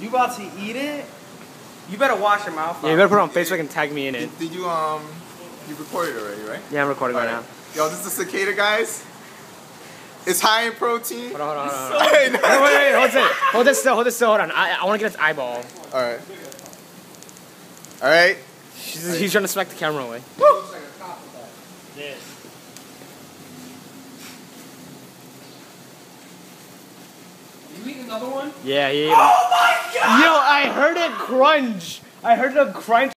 You about to eat it? You better wash your mouth. Yeah, you better put it on Facebook and tag me in it. Did, did you um you recorded already, right? Yeah, I'm recording right now. Yo, this is the cicada, guys. It's high in protein. Hold on, hold on, hold on. Hey, no. Wait, wait, wait, hold it. Hold this still, hold this still, hold on. I, I want to get its eyeball. All right. All right. He's, he's trying to smack the camera away. You eat another one? Yeah, yeah. Oh my god! Yo, I heard it crunch. I heard a crunch.